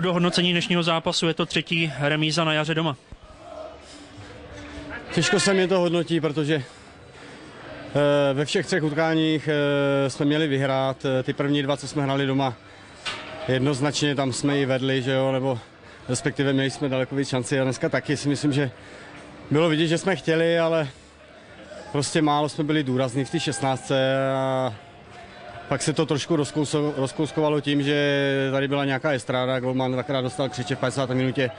Pro hodnocení dnešního zápasu je to třetí remíza na jaře doma. Těžko se mi to hodnotí, protože eh, ve všech třech utkáních eh, jsme měli vyhrát. Eh, ty první dva, co jsme hráli doma, jednoznačně tam jsme ji vedli, že jo, nebo respektive měli jsme daleko víc šanci a dneska taky si myslím, že bylo vidět, že jsme chtěli, ale prostě málo jsme byli důrazní v té 16. a pak se to trošku rozkouskovalo tím, že tady byla nějaká estráda, Golman dvakrát dostal křiče v 50. minutě,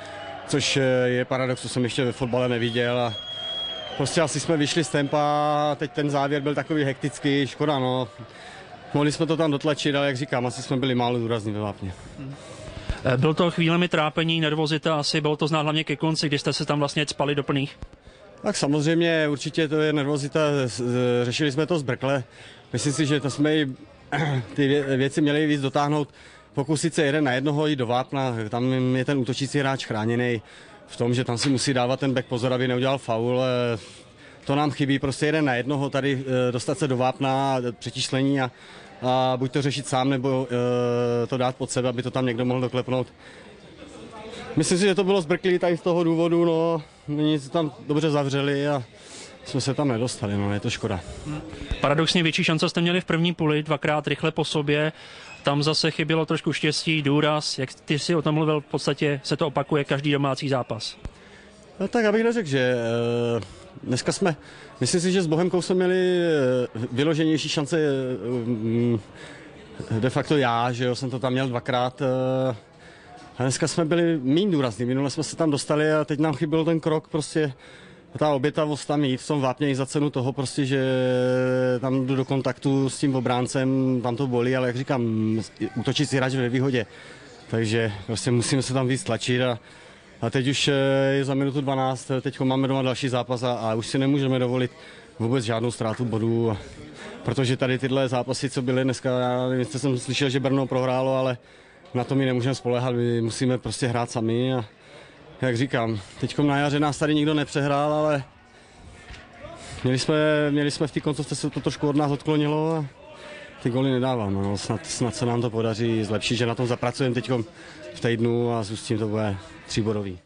což je paradox, co jsem ještě ve fotbale neviděl. A prostě asi jsme vyšli z tempa a teď ten závěr byl takový hektický, škoda no. Mohli jsme to tam dotlačit, ale jak říkám, asi jsme byli málo důrazní ve vápně. Eh, byl to chvílemi trápení, nervozita, asi bylo to znát hlavně ke konci, kdy jste se tam vlastně spali do plných? Tak samozřejmě, určitě to je nervozita, řešili jsme to zbrkle. Myslím si, že to jsme i ty věci měli víc dotáhnout, pokusit se jeden na jednoho jít do vápna, tam je ten útočící hráč chráněný v tom, že tam si musí dávat ten back pozor, aby neudělal faul. Eh, to nám chybí, prostě jeden na jednoho tady eh, dostat se do vápna, přetišlení a, a buď to řešit sám, nebo e, to dát pod sebe, aby to tam někdo mohl doklepnout. Myslím si, že to bylo zbrklý tady z toho důvodu, no, nic tam dobře zavřeli a jsme se tam nedostali, no, je to škoda. Paradoxně větší šance jste měli v první půli, dvakrát rychle po sobě, tam zase chybělo trošku štěstí, důraz, jak ty si o tom mluvil, v podstatě se to opakuje každý domácí zápas. No tak abych neřekl, že uh, dneska jsme, myslím si, že s Bohemkou jsme měli uh, vyloženější šance uh, de facto já, že jo, jsem to tam měl dvakrát a dneska jsme byli méně důrazní, minule jsme se tam dostali a teď nám chyběl ten krok prostě ta obětavost tam jít v tom vápně i za cenu toho prostě, že tam jdu do kontaktu s tím obráncem, tam to bolí, ale jak říkám, útočit si hráč ve výhodě. Takže prostě musíme se tam víc tlačit a, a teď už eh, je za minutu 12, teď máme doma další zápas a, a už si nemůžeme dovolit vůbec žádnou ztrátu bodů, protože tady tyhle zápasy, co byly dneska, já nevím, jsem slyšel, že Brno prohrálo, ale na to my nemůžeme spolehat, my musíme prostě hrát sami a, jak říkám, teď na jaře nás tady nikdo nepřehrál, ale měli jsme, měli jsme v té koncovce se to trošku od nás odklonilo a ty goly nedávám. No. Snad, snad se nám to podaří zlepšit, že na tom zapracujeme teď v týdnu a s tím to bude tříbodový.